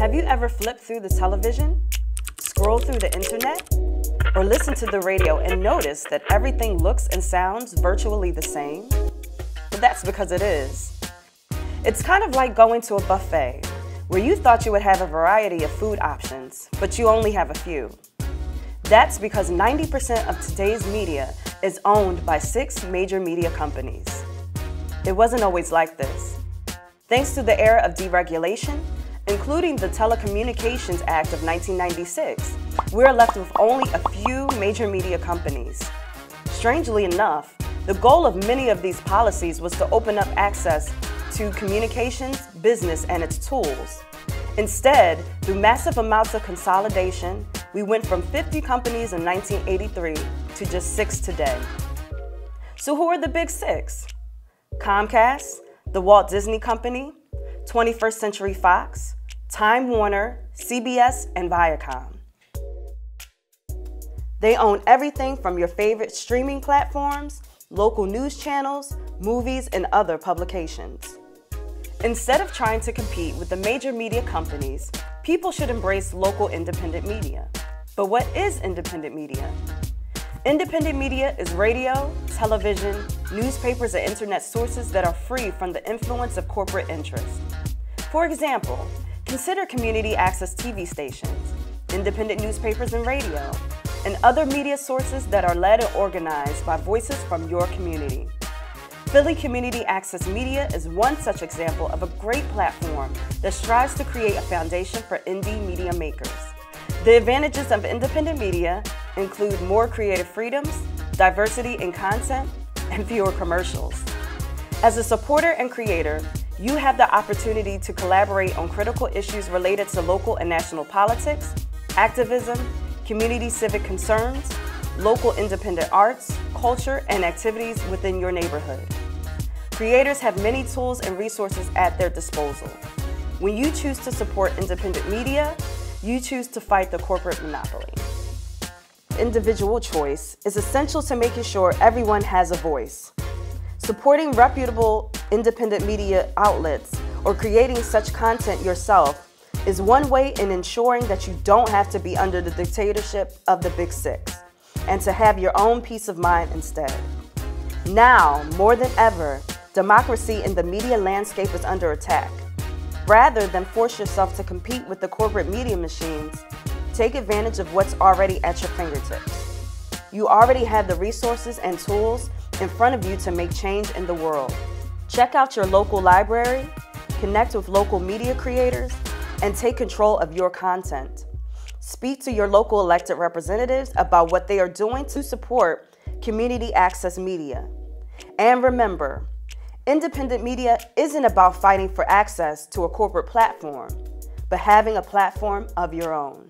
Have you ever flipped through the television, scrolled through the internet, or listened to the radio and noticed that everything looks and sounds virtually the same? Well, that's because it is. It's kind of like going to a buffet where you thought you would have a variety of food options, but you only have a few. That's because 90% of today's media is owned by six major media companies. It wasn't always like this. Thanks to the era of deregulation, including the Telecommunications Act of 1996, we're left with only a few major media companies. Strangely enough, the goal of many of these policies was to open up access to communications, business, and its tools. Instead, through massive amounts of consolidation, we went from 50 companies in 1983 to just six today. So who are the big six? Comcast, the Walt Disney Company, 21st Century Fox, Time Warner, CBS, and Viacom. They own everything from your favorite streaming platforms, local news channels, movies, and other publications. Instead of trying to compete with the major media companies, people should embrace local independent media. But what is independent media? Independent media is radio, television, newspapers, and internet sources that are free from the influence of corporate interests. For example, consider community access TV stations, independent newspapers and radio, and other media sources that are led and organized by voices from your community. Philly Community Access Media is one such example of a great platform that strives to create a foundation for indie media makers. The advantages of independent media include more creative freedoms, diversity in content, and fewer commercials. As a supporter and creator, you have the opportunity to collaborate on critical issues related to local and national politics, activism, community civic concerns, local independent arts, culture, and activities within your neighborhood. Creators have many tools and resources at their disposal. When you choose to support independent media, you choose to fight the corporate monopoly. Individual choice is essential to making sure everyone has a voice. Supporting reputable independent media outlets or creating such content yourself is one way in ensuring that you don't have to be under the dictatorship of the Big Six and to have your own peace of mind instead. Now, more than ever, democracy in the media landscape is under attack. Rather than force yourself to compete with the corporate media machines, take advantage of what's already at your fingertips. You already have the resources and tools in front of you to make change in the world. Check out your local library, connect with local media creators, and take control of your content. Speak to your local elected representatives about what they are doing to support community access media. And remember, Independent media isn't about fighting for access to a corporate platform, but having a platform of your own.